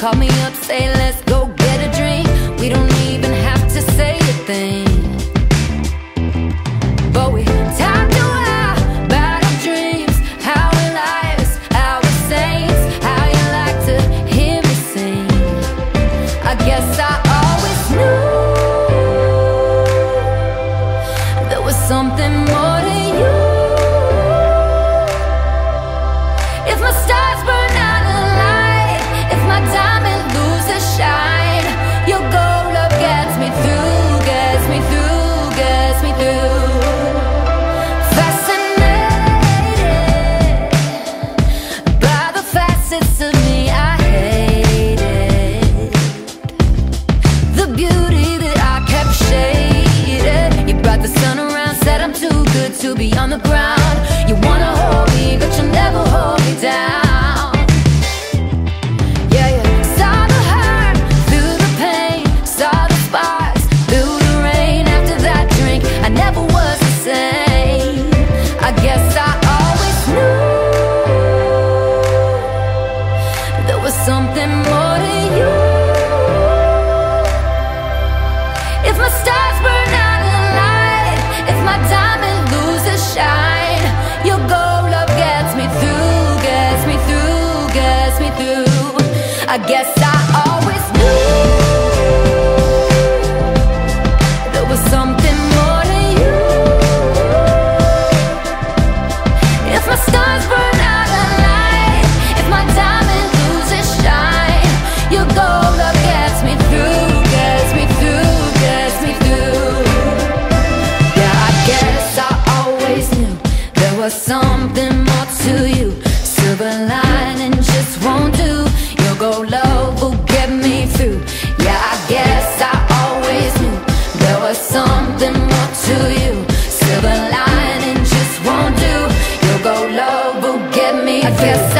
Call me up, say something more too good to be on the ground. You wanna hold me, but you'll never hold me down. I guess I always knew there was something more to you. If my stars burn out of light, if my shine, your gold love gets me through, gets me through, gets me through. Yeah, I guess I always knew there was something more to you. Yes. essa